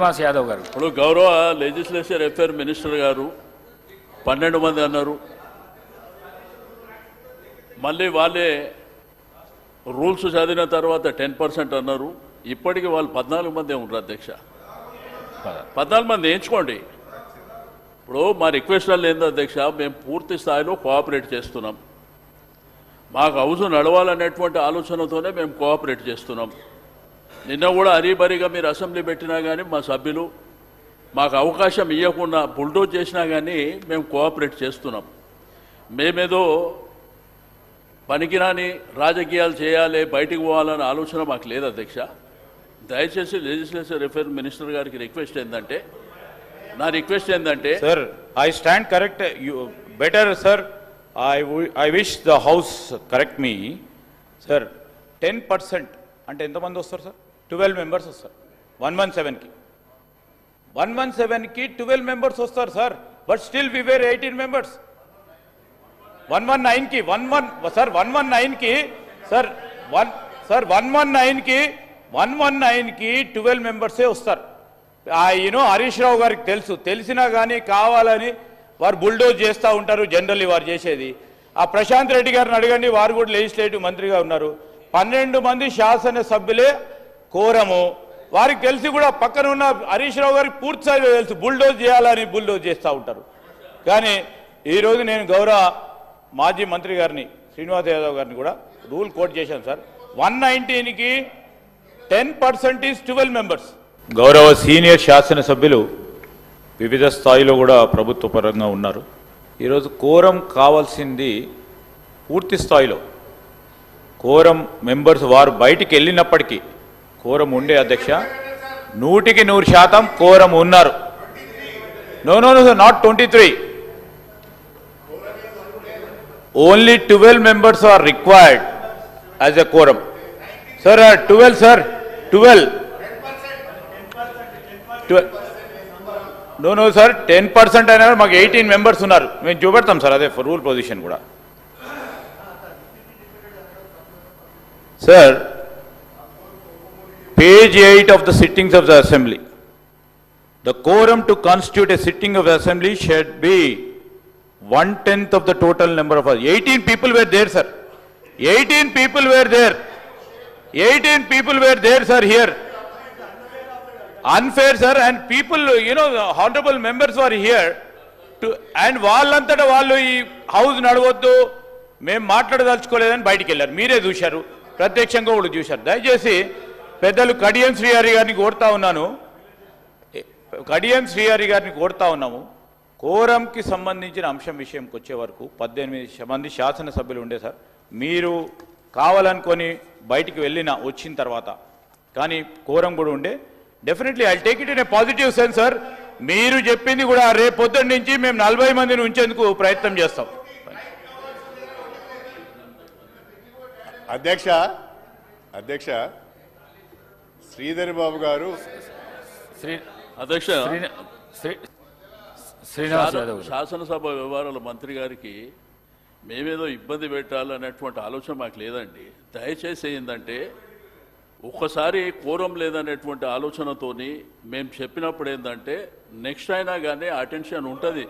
శ్రీనివాస్ యాదవ్ గారు. ఇప్పుడు గౌరవ లెజిస్లేచర్ అఫేర్ మినిస్టర్ గారు పన్నెండు మంది అన్నారు. మళ్ళీ వాళ్ళే రూల్స్ చదివిన తర్వాత టెన్ పర్సెంట్ అన్నారు. ఇప్పటికి వాళ్ళు పద్నాలుగు మంది ఉన్నారు అధ్యక్ష. పద్నాలుగు మంది ఎంచుకోండి ఇప్పుడు మా రిక్వెస్ట్లో ఏందో అధ్యక్ష మేము పూర్తి స్థాయిలో కోఆపరేట్ చేస్తున్నాం. మాకు హౌస్ నడవాలనేటువంటి ఆలోచనతోనే మేము కోఆపరేట్ చేస్తున్నాం. నిన్న కూడా అరీబరీగా మీరు అసెంబ్లీ పెట్టినా కానీ మా సభ్యులు మాకు అవకాశం ఇవ్వకుండా బుల్డోజ్ చేసినా కానీ మేము కోఆపరేట్ చేస్తున్నాం. మేమేదో పనికిరాని రాజకీయాలు చేయాలి బయటికి పోవాలనే ఆలోచన మాకు లేదు అధ్యక్ష. దయచేసి లెజిస్లేచర్ అఫేర్ మినిస్టర్ గారికి రిక్వెస్ట్ ఏంటంటే నా రిక్వెస్ట్ ఏంటంటే sir I stand correct You better sir I wi- I wish the house correct me. Ten percent అంటే ఎంతమంది వస్తారు సార్ ట్వెల్వ్ మెంబర్స్ వస్తారు. వన్ వన్ సెవెన్కి. వన్ వన్ సెవెన్కి ట్వెల్వ్ మెంబర్స్ వస్తారు sir. But still we were eighteen members one one నైన్కి one one sir one one నైన్కి sir one sir one one నైన్కి వన్ వన్ నైన్కి ట్వెల్వ్ మెంబర్సే వస్తారు. ఈయనో హరీష్ రావు గారికి తెలుసు. తెలిసినా కానీ కావాలని వారు బుల్డోజ్ చేస్తూ ఉంటారు జనరల్లీ వారు చేసేది. ఆ ప్రశాంత్ రెడ్డి గారిని అడగండి వారు కూడా లెజిస్లేటివ్ మంత్రిగా ఉన్నారు. పన్నెండు మంది శాసన సభ్యులే కోరము. వారికి తెలిసి కూడా పక్కన ఉన్న హరీష్ రావు గారికి పూర్తి స్థాయిలో తెలుసు. బుల్డోజ్ చేయాలని బుల్డోజ్ చేస్తూ ఉంటారు. కానీ ఈరోజు నేను గౌరవ మాజీ మంత్రి గారిని శ్రీనివాస్ యాదవ్ గారిని కూడా రూల్ కోట్ చేశాను sir. One నైన్టీన్కి ten percent is twelve members. గౌరవ సీనియర్ శాసనసభ్యులు వివిధ స్థాయిలో కూడా ప్రభుత్వ పరంగా ఉన్నారు. ఈరోజు కోరం కావాల్సింది పూర్తి స్థాయిలో. కోరం మెంబర్స్ వారు బయటికి వెళ్ళినప్పటికీ కోరం ఉండే అధ్యక్ష. నూటికి నూరు శాతం కోరం ఉన్నారు. No no no not twenty three only twelve members are required as a quorum sir twelve sir twelve no no sir ten percent అయినా మాకు ఎయిటీన్ మెంబర్స్ ఉన్నారు. మేము చూపెడతాం సార్ అదే రూల్ పొజిషన్ కూడా. Sir page eight of the sittings of the assembly the quorum to constitute a sitting of assembly shall be one tenth of the total number of eighteen people were there sir eighteen people were there eighteen people were there sir here unfair sir and people you know honourable members are here and వాళ్ళంతటా వాళ్ళు ఈ house నడవద్దు. మేము మాట్లాడదలుచుకోలేదని బయటికి వెళ్ళారు. మీరే చూశారు. ప్రత్యక్షంగా వాళ్ళు చూశారు. దయచేసి పెద్దలు కడియం శ్రీహరి గారిని కోరుతా ఉన్నాను. కడియం శ్రీహరి గారిని కోరుతా ఉన్నాము. కోరంకి సంబంధించిన అంశం విషయంకి వచ్చే వరకు పద్దెనిమిది శ- మంది శాసనసభ్యులు ఉండే సార్. మీరు కావాలనుకొని బయటికి వెళ్ళిన వచ్చిన తర్వాత కానీ కోరం కూడా ఉండే. Definitely I take it in a positive sense sir మీరు చెప్పింది కూడా రేపు పొద్దున్న నుంచి మేము నలభై మందిని ఉంచేందుకు ప్రయత్నం చేస్తాం. అధ్యక్ష అధ్యక్ష శ్రీధర్ బాబు గారు. శ్రీ అధ్యక్ష శ్రీని- శ్రీ- శ్రీనివాస్ యాదవ్ శాసనసభ వ్యవహారాల మంత్రి గారికి మేమేదో ఇబ్బంది పెట్టాలనేటువంటి ఆలోచన మాకు లేదండి. దయచేసి ఏంటంటే ఒక్కసారి కోరం లేదనేటువంటి ఆలోచనతోని మేము చెప్పినప్పుడు ఏంటంటే నెక్స్ట్ అయినా కానీ అటెన్షన్ ఉంటుంది.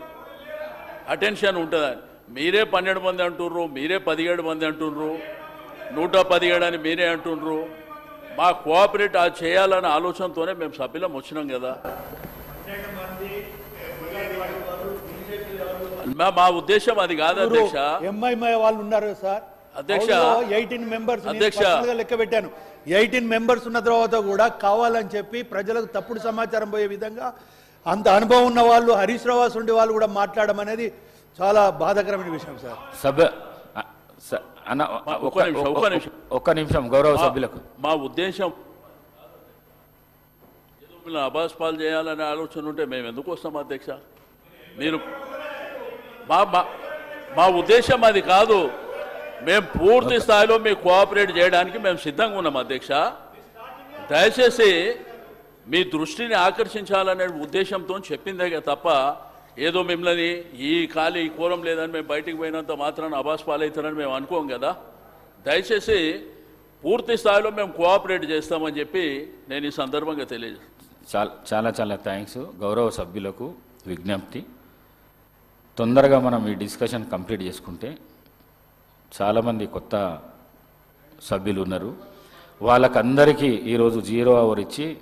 అటెన్షన్ ఉంటుంది? మీరే పన్నెండు మంది అంటుర్రు మీరే పదిహేడు మంది అంటుర్రు నూట పదిహేడు అని మీరే అంటుర్రు మా కోఆపరేట్ అది చేయాలనే ఆలోచనతోనే మేము సభ్యులం వచ్చినాం కదా. మా- ఉద్దేశం అది కాదు అధ్యక్ష. ఎంఐఎంఐ వాళ్ళు ఉన్నారు సార్? అధ్యక్ష, ఎయిటీన్ మెంబర్స్ అధ్యక్ష. లెక్క పెట్టాను. ఎయిటీన్ మెంబర్స్ ఉన్న తర్వాత కూడా కావాలని చెప్పి ప్రజలకు తప్పుడు సమాచారం పోయే విధంగా అంత అనుభవం ఉన్న వాళ్ళు హరీష్ రావాస్ ఉండే వాళ్ళు కూడా మాట్లాడడం అనేది చాలా బాధాకరమైన విషయం సార్. సభ్య అన్న ఒక్క నిమిషం, ఒక్క నిమిషం. ఒక్క నిమిషం గౌరవ సభ్యులకు మా ఉద్దేశం అబాస్ పాలు చేయాలనే ఆలోచన ఉంటే మేము ఎందుకు వస్తాం అధ్యక్ష మీరు మా మా- మా ఉద్దేశం అది కాదు మేము పూర్తి స్థాయిలో మీకు కోఆపరేట్ చేయడానికి మేము సిద్ధంగా ఉన్నాం అధ్యక్ష దయచేసి మీ దృష్టిని ఆకర్షించాలనే ఉద్దేశంతో చెప్పిందే తప్ప ఏదో మిమ్మల్ని ఈ ఖాళీ ఈ కూరం లేదని మేము బయటికి పోయినంత మాత్రాన అబాస్ పాలవుతారని మేము అనుకోం కదా. దయచేసి పూర్తి స్థాయిలో మేము కోఆపరేట్ చేస్తామని చెప్పి నేను ఈ సందర్భంగా తెలియజేస్తాను చాలా చాలా చాలా థ్యాంక్స్ గౌరవ సభ్యులకు విజ్ఞప్తి. తొందరగా మనం ఈ డిస్కషన్ కంప్లీట్ చేసుకుంటే చాలామంది కొత్త సభ్యులు ఉన్నారు. వాళ్ళకందరికీ ఈరోజు జీరో అవర్ ఇచ్చి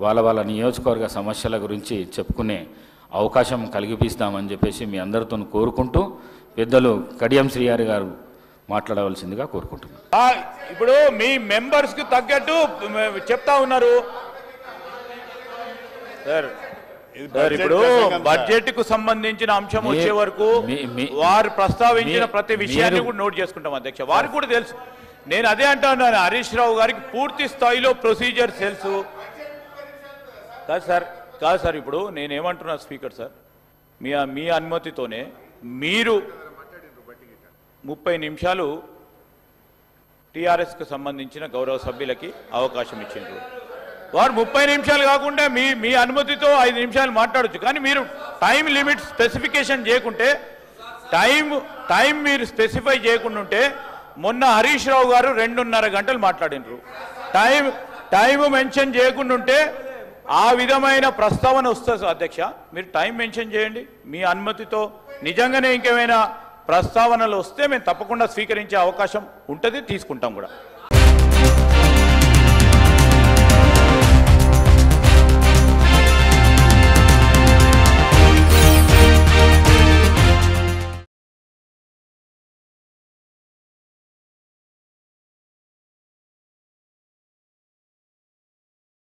వాళ్ళ వాళ్ళ నియోజకవర్గ సమస్యల గురించి చెప్పుకునే అవకాశం కలిగిపిస్తామని చెప్పేసి మీ అందరితో కోరుకుంటూ పెద్దలు కడియం శ్రీహారి గారు మాట్లాడవలసిందిగా కోరుకుంటున్నాను. ఆ, ఇప్పుడు మీ మెంబర్స్కి తగ్గట్టు చెప్తా ఉన్నారు. సార్ సార్ ఇప్పుడు. బడ్జెట్కు సంబంధించిన అంశం వచ్చే వరకు మీ- మీ- వారు ప్రస్తావించిన ప్రతి విషయాన్ని కూడా నోట్ చేసుకుంటాం అధ్యక్ష. వారికి కూడా తెలుసు. నేను అదే అంటున్నాను హరీష్ రావు గారికి పూర్తి స్థాయిలో ప్రొసీజర్ తెలుసు. కాదు సార్ కాదు సార్ ఇప్పుడు నేనేమంటున్నా స్పీకర్ సార్ మీ మీ అనుమతితోనే మీరు ముప్పై నిమిషాలు టీఆర్ఎస్కు సంబంధించిన గౌరవ సభ్యులకి అవకాశం ఇచ్చిండ్రు. వారు ముప్పై నిమిషాలు కాకుండా మీ మీ అనుమతితో ఐదు నిమిషాలు మాట్లాడొచ్చు. కానీ మీరు టైం లిమిట్ స్పెసిఫికేషన్ చేయకుంటే టైం టైం మీరు స్పెసిఫై చేయకుండా ఉంటే మొన్న హరీష్ రావు గారు రెండున్నర గంటలు మాట్లాడినరు. టైం టైం మెన్షన్ చేయకుండా ఉంటే ఆ విధమైన ప్రస్తావన వస్తుంది అధ్యక్ష మీరు టైం మెన్షన్ చేయండి. మీ అనుమతితో నిజంగానే ఇంకేమైనా ప్రస్తావనలు వస్తే మేము తప్పకుండా స్వీకరించే అవకాశం ఉంటుంది తీసుకుంటాం కూడా.